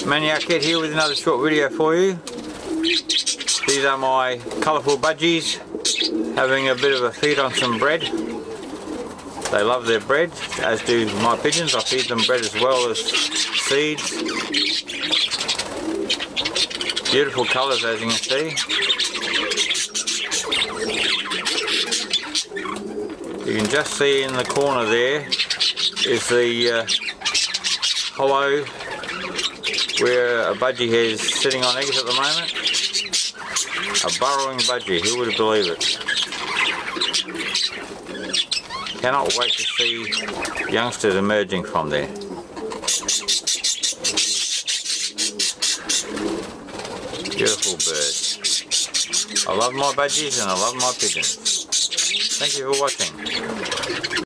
Manny Arquette here with another short video for you. These are my colourful budgies having a bit of a feed on some bread. They love their bread, as do my pigeons. I feed them bread as well as seeds. Beautiful colours as you can see. You can just see in the corner there is the uh, hollow where a budgie is sitting on eggs at the moment. A burrowing budgie, who would have believed it? Cannot wait to see youngsters emerging from there. Beautiful birds. I love my budgies and I love my pigeons. Thank you for watching.